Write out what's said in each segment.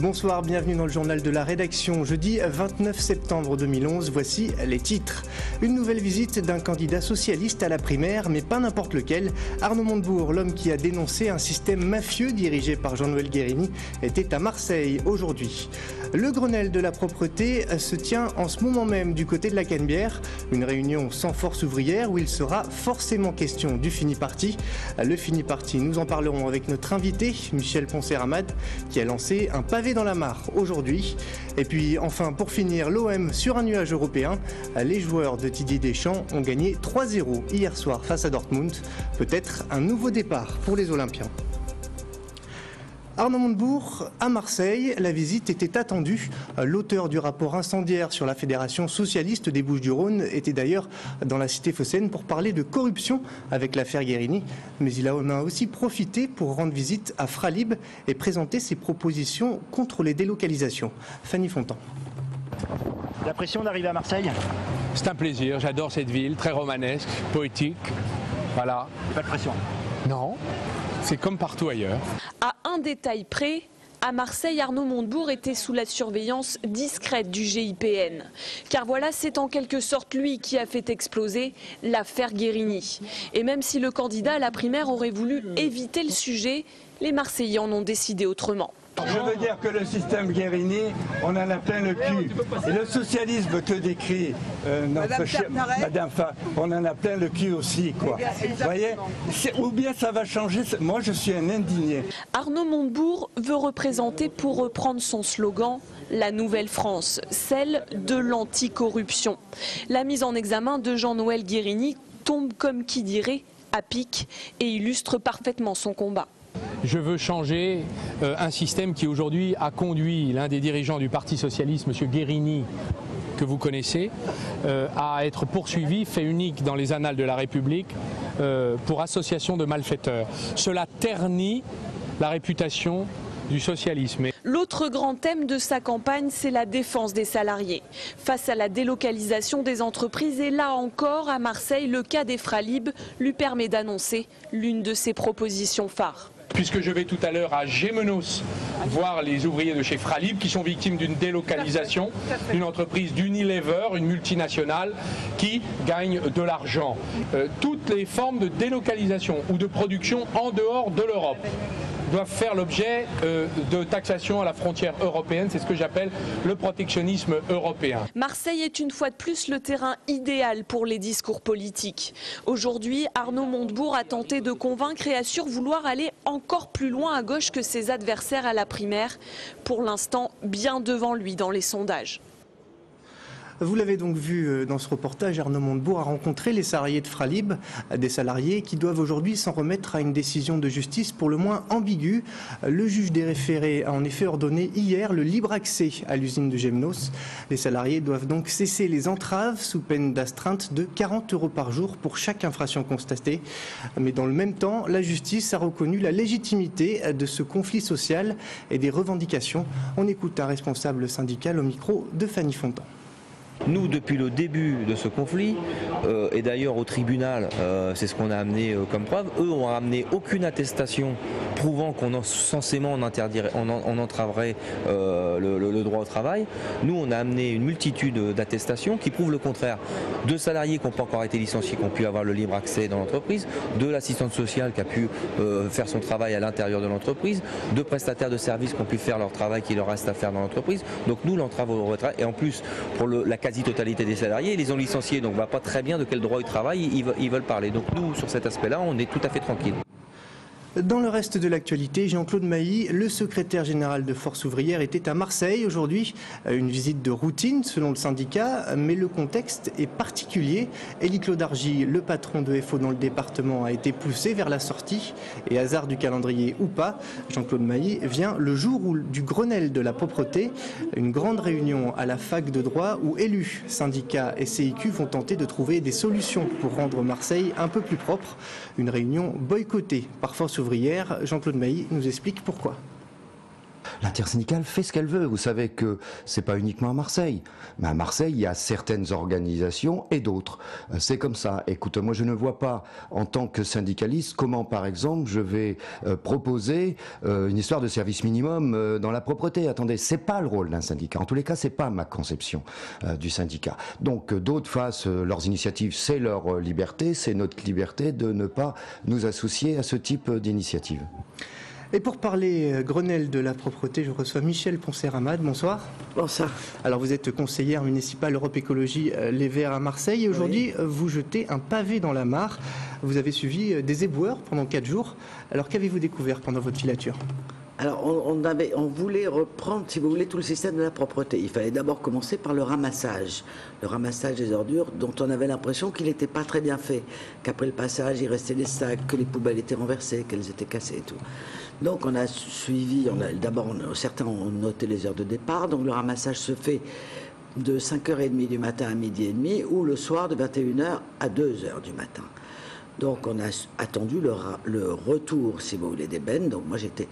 Bonsoir, bienvenue dans le journal de la rédaction. Jeudi 29 septembre 2011, voici les titres. Une nouvelle visite d'un candidat socialiste à la primaire, mais pas n'importe lequel. Arnaud Montebourg, l'homme qui a dénoncé un système mafieux dirigé par Jean-Noël Guérini, était à Marseille aujourd'hui. Le Grenelle de la propreté se tient en ce moment même du côté de la Canebière, une réunion sans force ouvrière où il sera forcément question du fini parti. Le fini parti, nous en parlerons avec notre invité, Michel Poncer-Ramad, qui a lancé un pavé dans la mare aujourd'hui. Et puis enfin, pour finir, l'OM sur un nuage européen. Les joueurs de Didier Deschamps ont gagné 3-0 hier soir face à Dortmund. Peut-être un nouveau départ pour les Olympiens. Arnaud Montebourg, à Marseille, la visite était attendue. L'auteur du rapport incendiaire sur la Fédération socialiste des Bouches-du-Rhône était d'ailleurs dans la cité phocéenne pour parler de corruption avec l'affaire Guérini. Mais il en a aussi profité pour rendre visite à Fralib et présenter ses propositions contre les délocalisations. Fanny Fontan. La pression d'arriver à Marseille? C'est un plaisir, j'adore cette ville, très romanesque, poétique. Voilà. Pas de pression? Non, c'est comme partout ailleurs. À un détail près, à Marseille, Arnaud Montebourg était sous la surveillance discrète du GIPN. Car voilà, c'est en quelque sorte lui qui a fait exploser l'affaire Guérini. Et même si le candidat à la primaire aurait voulu éviter le sujet, les Marseillais en ont décidé autrement. Je veux dire que le système Guérini, on en a plein le cul. Et le socialisme que décrit euh, notre chef, Madame Fa, on en a plein le cul aussi, quoi. Vous voyez Ou bien ça va changer. Moi, je suis un indigné. Arnaud Montebourg veut représenter, pour reprendre son slogan, la nouvelle France, celle de l'anticorruption. La mise en examen de Jean-Noël Guérini tombe comme qui dirait à pic et illustre parfaitement son combat. Je veux changer euh, un système qui aujourd'hui a conduit l'un des dirigeants du Parti Socialiste, M. Guérini, que vous connaissez, euh, à être poursuivi, fait unique dans les annales de la République, euh, pour association de malfaiteurs. Cela ternit la réputation du socialisme. L'autre grand thème de sa campagne, c'est la défense des salariés. Face à la délocalisation des entreprises, et là encore, à Marseille, le cas des Fralib lui permet d'annoncer l'une de ses propositions phares puisque je vais tout à l'heure à Gémenos voir les ouvriers de chez Fralib qui sont victimes d'une délocalisation d'une entreprise d'Unilever, une multinationale, qui gagne de l'argent. Euh, toutes les formes de délocalisation ou de production en dehors de l'Europe doivent faire l'objet euh, de taxation à la frontière européenne. C'est ce que j'appelle le protectionnisme européen. Marseille est une fois de plus le terrain idéal pour les discours politiques. Aujourd'hui, Arnaud Montebourg a tenté de convaincre et assure vouloir aller encore plus loin à gauche que ses adversaires à la primaire. Pour l'instant, bien devant lui dans les sondages. Vous l'avez donc vu euh, dans ce reportage, Arnaud Montebourg a rencontré les salariés de Fralib, des salariés qui doivent aujourd'hui s'en remettre à une décision de justice pour le moins ambiguë. Le juge des référés a en effet ordonné hier le libre accès à l'usine de Gemnos. Les salariés doivent donc cesser les entraves sous peine d'astreinte de 40 euros par jour pour chaque infraction constatée. Mais dans le même temps, la justice a reconnu la légitimité de ce conflit social et des revendications. On écoute un responsable syndical au micro de Fanny Fontan. Nous, depuis le début de ce conflit, euh, et d'ailleurs au tribunal, euh, c'est ce qu'on a amené euh, comme preuve, eux ont amené aucune attestation prouvant qu'on censément interdirait, entraverait le, droit au travail. Nous, on a amené une multitude d'attestations qui prouvent le contraire. Deux salariés qui n'ont pas encore été licenciés, qui ont pu avoir le libre accès dans l'entreprise, de l'assistante sociale qui a pu faire son travail à l'intérieur de l'entreprise, deux prestataires de services qui ont pu faire leur travail qui leur reste à faire dans l'entreprise. Donc nous, l'entrave au retrait, et en plus, pour la quasi-totalité des salariés. Ils les ont licenciés, donc on ne voit pas très bien de quel droit ils travaillent, ils veulent parler. Donc nous, sur cet aspect-là, on est tout à fait tranquille. Dans le reste de l'actualité, Jean-Claude Mailly, le secrétaire général de Force ouvrière, était à Marseille aujourd'hui. Une visite de routine selon le syndicat, mais le contexte est particulier. Élie Claude Argy, le patron de FO dans le département, a été poussé vers la sortie. Et hasard du calendrier ou pas, Jean-Claude Mailly vient le jour du Grenelle de la propreté, une grande réunion à la fac de droit où élus, syndicats et CIQ vont tenter de trouver des solutions pour rendre Marseille un peu plus propre. Une réunion boycottée par Force ouvrière. Jean-Claude Mailly nous explique pourquoi. L'intersyndicale fait ce qu'elle veut. Vous savez que c'est pas uniquement à Marseille. Mais à Marseille, il y a certaines organisations et d'autres. Euh, c'est comme ça. Écoute, moi je ne vois pas en tant que syndicaliste comment, par exemple, je vais euh, proposer euh, une histoire de service minimum dans la propreté. Attendez, c'est pas le rôle d'un syndicat. En tous les cas, c'est pas ma conception du syndicat. Donc d'autres fassent leurs initiatives, c'est leur liberté, c'est notre liberté de ne pas nous associer à ce type d'initiative. Et pour parler euh, Grenelle de la propreté, je reçois Michel Poncer-Ramad. Bonsoir. Bonsoir. Alors vous êtes conseillère municipale Europe Écologie euh, Les Verts à Marseille et aujourd'hui euh, vous jetez un pavé dans la mare. Vous avez suivi des éboueurs pendant quatre jours. Alors qu'avez-vous découvert pendant votre filature? Alors, on, avait, on voulait reprendre, si vous voulez, tout le système de la propreté. Il fallait d'abord commencer par le ramassage. Le ramassage des ordures dont on avait l'impression qu'il n'était pas très bien fait. Qu'après le passage, il restait des sacs, que les poubelles étaient renversées, qu'elles étaient cassées et tout. Donc, on a suivi, d'abord, certains ont noté les heures de départ. Donc, le ramassage se fait de 5h30 du matin à midi et demi ou le soir de 21h à 2h du matin. Donc on a attendu le, retour, si vous voulez, des bennes. Donc moi j'étais,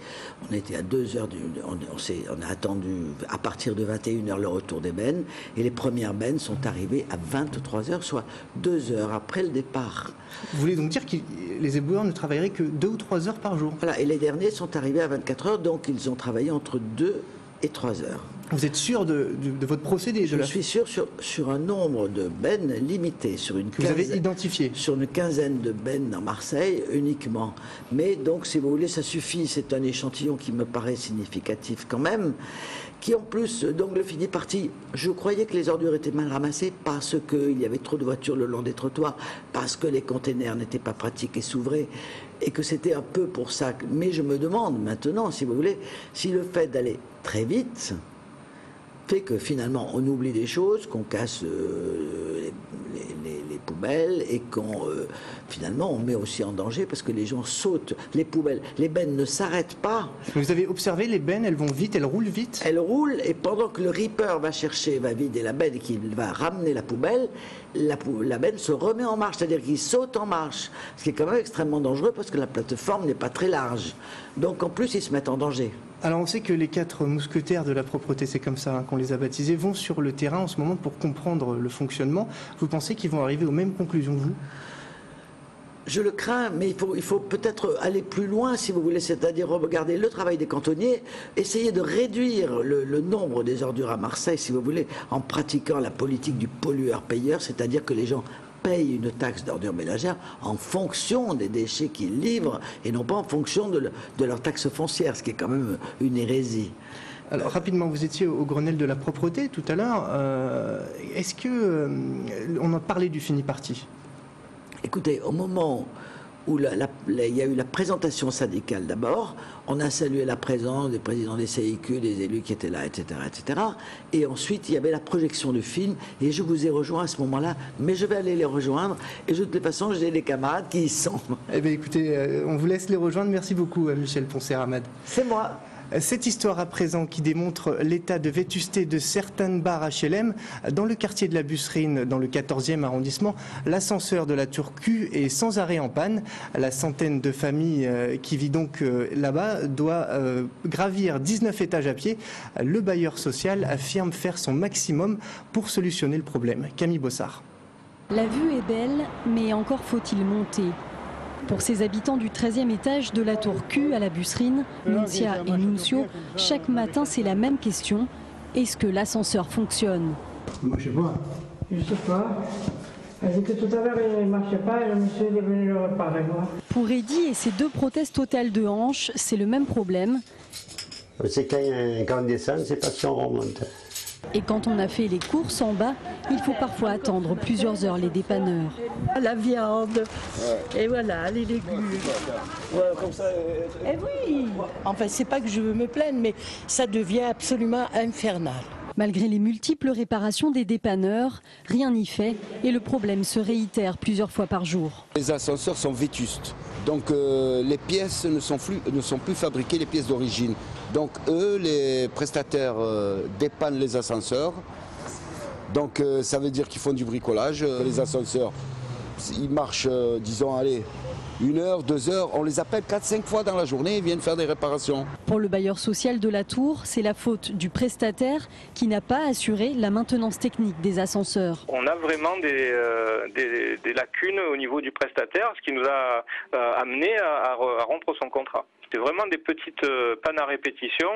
on était à 2 heures, du, on, on, a attendu à partir de 21 heures le retour des bennes. Et les premières bennes sont arrivées à 23 heures, soit 2 heures après le départ. Vous voulez donc dire que les éboueurs ne travailleraient que 2 ou 3 heures par jour? Voilà, et les derniers sont arrivés à 24 heures, donc ils ont travaillé entre 2 et 3 heures. Vous êtes sûr de, votre procédé Je suis sûr sur, sur, un nombre de bennes limité, sur une vous avez identifié Sur une quinzaine de bennes dans Marseille uniquement. Mais donc, si vous voulez, ça suffit. C'est un échantillon qui me paraît significatif quand même. Qui en plus, donc le fini parti, je croyais que les ordures étaient mal ramassées parce qu'il y avait trop de voitures le long des trottoirs, parce que les containers n'étaient pas pratiques et s'ouvraient et que c'était un peu pour ça. Mais je me demande maintenant, si vous voulez, si le fait d'aller très vite, fait que finalement on oublie des choses, qu'on casse euh, les, poubelles et qu'on euh, finalement on met aussi en danger parce que les gens sautent les poubelles. Les bennes ne s'arrêtent pas. Vous avez observé les bennes, elles vont vite, elles roulent vite. Elles roulent et pendant que le ripper va chercher, va vider la benne et qu'il va ramener la poubelle, la, la benne se remet en marche, c'est-à-dire qu'il saute en marche, ce qui est quand même extrêmement dangereux parce que la plateforme n'est pas très large. Donc en plus ils se mettent en danger. Alors on sait que les quatre mousquetaires de la propreté, c'est comme ça hein, qu'on les a baptisés, vont sur le terrain en ce moment pour comprendre le fonctionnement. Vous pensez qu'ils vont arriver aux mêmes conclusions que vous? Je le crains, mais il faut, peut-être aller plus loin, si vous voulez, c'est-à-dire regarder le travail des cantonniers, essayer de réduire le, nombre des ordures à Marseille, si vous voulez, en pratiquant la politique du pollueur-payeur, c'est-à-dire que les gens payent une taxe d'ordure ménagère en fonction des déchets qu'ils livrent et non pas en fonction de, leur taxe foncière, ce qui est quand même une hérésie. Alors rapidement, vous étiez au Grenelle de la propreté tout à l'heure. Euh, est-ce que euh, on a parlé du fini parti? Écoutez, au moment où il y a eu la présentation syndicale d'abord. On a salué la présence des présidents des CIQ, des élus qui étaient là, etc., etc. Et ensuite, il y avait la projection du film. Et je vous ai rejoint à ce moment-là, mais je vais aller les rejoindre. Et de toute façon, j'ai des camarades qui y sont. Eh bien, écoutez, euh, on vous laisse les rejoindre. Merci beaucoup, Michel Poncer-Ramad. C'est moi. Cette histoire à présent qui démontre l'état de vétusté de certaines bars HLM dans le quartier de la Busserine, dans le 14e arrondissement, l'ascenseur de la Q est sans arrêt en panne. La centaine de familles euh, qui vit donc euh, là-bas doit euh, gravir 19 étages à pied. Le bailleur social affirme faire son maximum pour solutionner le problème. Camille Bossard. La vue est belle, mais encore faut-il monter. Pour ces habitants du 13e étage de la tour Q à la Busserine, Nuncia et Nuncio, chaque matin c'est la même question. Est-ce que l'ascenseur fonctionne? Moi je sais pas. Je sais pas. tout à l'heure, il ne marchait pas et le monsieur est venu le réparer. Pour Eddy et ses deux prothèses totales de hanches, c'est le même problème. C'est quand, quand on descend, c'est pas si on remonte. Et quand on a fait les courses en bas, il faut parfois attendre plusieurs heures les dépanneurs. La viande, et voilà, les légumes. comme ça. Et eh oui Enfin, c'est pas que je veux me plaindre, mais ça devient absolument infernal. Malgré les multiples réparations des dépanneurs, rien n'y fait et le problème se réitère plusieurs fois par jour. Les ascenseurs sont vétustes. Donc euh, les pièces ne sont, plus, ne sont plus fabriquées, les pièces d'origine. Donc eux, les prestataires, euh, dépannent les ascenseurs. Donc euh, ça veut dire qu'ils font du bricolage. les ascenseurs, ils marchent, disons, allez, une heure, deux heures. On les appelle 4-5 fois dans la journée, ils viennent faire des réparations. Pour le bailleur social de la tour, c'est la faute du prestataire qui n'a pas assuré la maintenance technique des ascenseurs. On a vraiment des, euh, des, lacunes au niveau du prestataire, ce qui nous a euh, amené à rompre son contrat. C'est vraiment des petites euh, pannes à répétition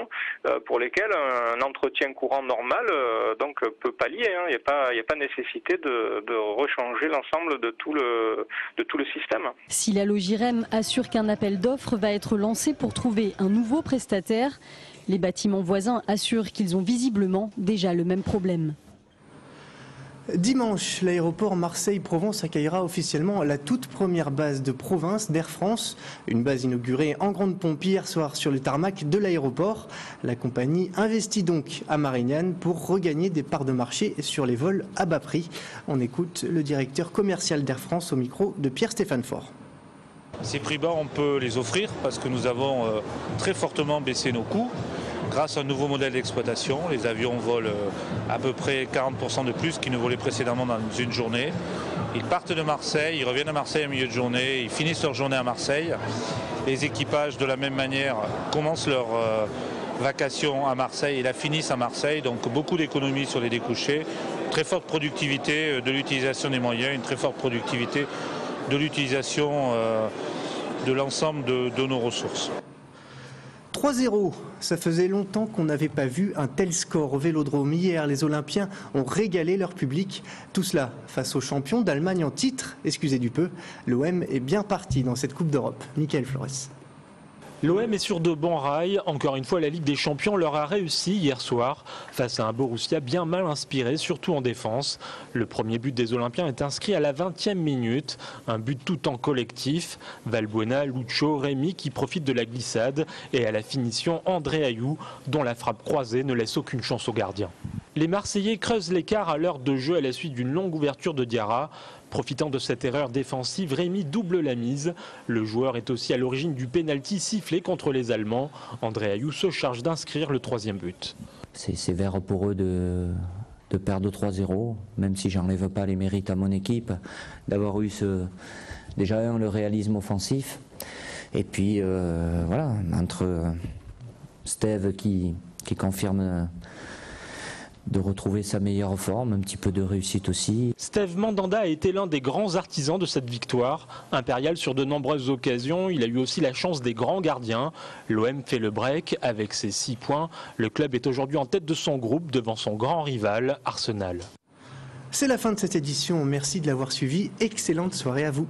euh, pour lesquelles un entretien courant normal euh, donc peut pallier. Hein. Il n'y a, pas, a pas nécessité de, rechanger l'ensemble de, tout le, de tout le système. Si la Logirem assure qu'un appel d'offres va être lancé pour trouver un nouveau prestataire, les bâtiments voisins assurent qu'ils ont visiblement déjà le même problème. Dimanche, l'aéroport Marseille-Provence accueillera officiellement la toute première base de province d'Air France, une base inaugurée en grande pompe hier soir sur le tarmac de l'aéroport. La compagnie investit donc à Marignane pour regagner des parts de marché sur les vols à bas prix. On écoute le directeur commercial d'Air France au micro de Pierre-Stéphane Faure. Ces prix bas, on peut les offrir parce que nous avons euh, très fortement baissé nos coûts grâce à un nouveau modèle d'exploitation. Les avions volent euh, à peu près 40% de plus qu'ils ne volaient précédemment dans une journée. Ils partent de Marseille, ils reviennent à Marseille à milieu de journée, ils finissent leur journée à Marseille. Les équipages, de la même manière, commencent leur euh, vacation à Marseille et la finissent à Marseille. Donc beaucoup d'économies sur les découchés, très forte productivité euh, de l'utilisation des moyens, une très forte productivité de l'utilisation de l'ensemble de nos ressources. 3-0, ça faisait longtemps qu'on n'avait pas vu un tel score au Vélodrome. Hier, les Olympiens ont régalé leur public. Tout cela face aux champions d'Allemagne en titre, excusez du peu. L'OM est bien parti dans cette Coupe d'Europe. Michael Flores. L'OM est sur de bons rails. Encore une fois, la Ligue des Champions leur a réussi hier soir face à un Borussia bien mal inspiré, surtout en défense. Le premier but des Olympiens est inscrit à la 20e minute. Un but tout en collectif. Valbuena, Lucho, Rémi qui profitent de la glissade. Et à la finition, André Ayou, dont la frappe croisée ne laisse aucune chance au gardien. Les Marseillais creusent l'écart à l'heure de jeu à la suite d'une longue ouverture de Diarra. Profitant de cette erreur défensive, Rémi double la mise. Le joueur est aussi à l'origine du pénalty sifflé contre les Allemands. André Ayou charge d'inscrire le troisième but. C'est vert pour eux de, perdre 3-0, même si j'enlève pas les mérites à mon équipe, d'avoir eu déjà un, le réalisme offensif, et puis euh, voilà, entre Steve qui confirme de retrouver sa meilleure forme, un petit peu de réussite aussi. Steve Mandanda a été l'un des grands artisans de cette victoire. Impérial sur de nombreuses occasions, il a eu aussi la chance des grands gardiens. L'OM fait le break avec ses 6 points. Le club est aujourd'hui en tête de son groupe devant son grand rival, Arsenal. C'est la fin de cette édition. Merci de l'avoir suivi. Excellente soirée à vous.